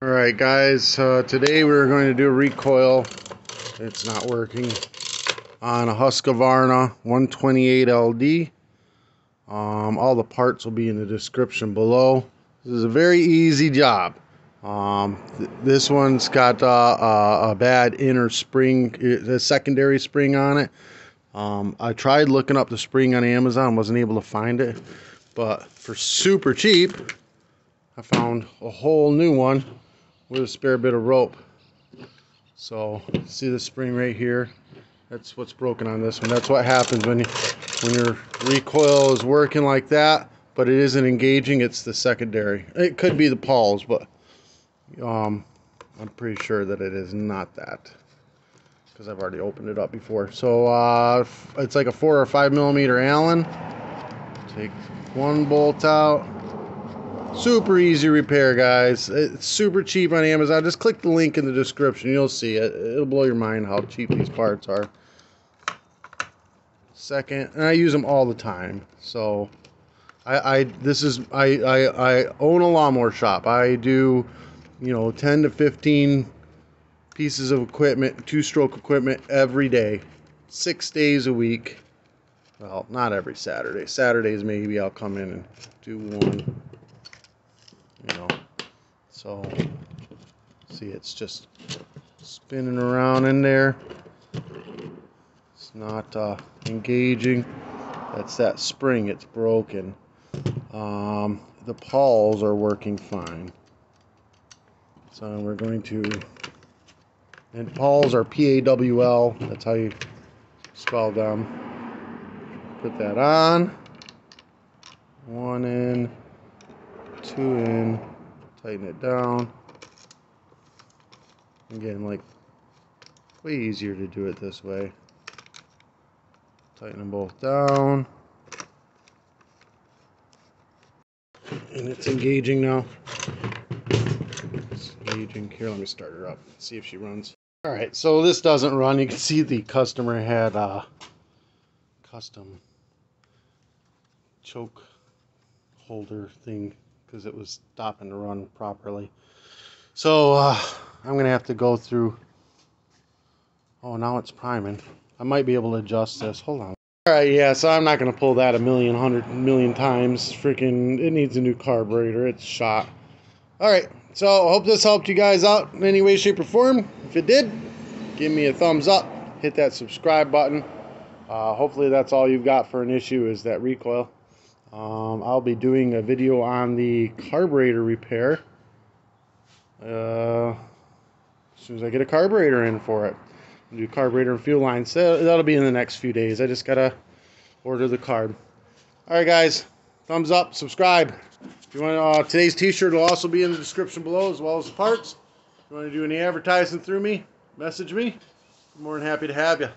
Alright guys, uh, today we're going to do a recoil, it's not working, on a Husqvarna 128LD. Um, all the parts will be in the description below. This is a very easy job. Um, th this one's got uh, uh, a bad inner spring, a secondary spring on it. Um, I tried looking up the spring on Amazon, wasn't able to find it. But for super cheap, I found a whole new one with a spare bit of rope. So see the spring right here? That's what's broken on this one. That's what happens when you when your recoil is working like that, but it isn't engaging. It's the secondary. It could be the pawls, but um, I'm pretty sure that it is not that because I've already opened it up before. So uh, it's like a four or five millimeter Allen. Take one bolt out Super easy repair, guys. It's super cheap on Amazon. Just click the link in the description. You'll see it. It'll blow your mind how cheap these parts are. Second, and I use them all the time. So, I, I this is I, I I own a lawnmower shop. I do, you know, 10 to 15 pieces of equipment, two-stroke equipment every day, six days a week. Well, not every Saturday. Saturdays maybe I'll come in and do one you know? So see it's just spinning around in there. It's not uh, engaging. That's that spring it's broken. Um, the pawls are working fine. So we're going to and pawls are P-A-W-L that's how you spell them. Put that on. One in in, tighten it down. Again, like, way easier to do it this way. Tighten them both down. And it's engaging now. It's engaging. Here, let me start her up. See if she runs. Alright, so this doesn't run. You can see the customer had a uh, custom choke holder thing because it was stopping to run properly. So uh, I'm going to have to go through. Oh, now it's priming. I might be able to adjust this. Hold on. All right, yeah, so I'm not going to pull that a million, hundred million times. Freaking, it needs a new carburetor. It's shot. All right, so I hope this helped you guys out in any way, shape, or form. If it did, give me a thumbs up. Hit that subscribe button. Uh, hopefully that's all you've got for an issue is that recoil. Um, I'll be doing a video on the carburetor repair uh, as soon as I get a carburetor in for it. Do carburetor and fuel lines. So that'll be in the next few days. I just gotta order the carb. All right, guys. Thumbs up. Subscribe. If you want uh, today's T-shirt will also be in the description below as well as the parts. If you want to do any advertising through me, message me. I'm more than happy to have you.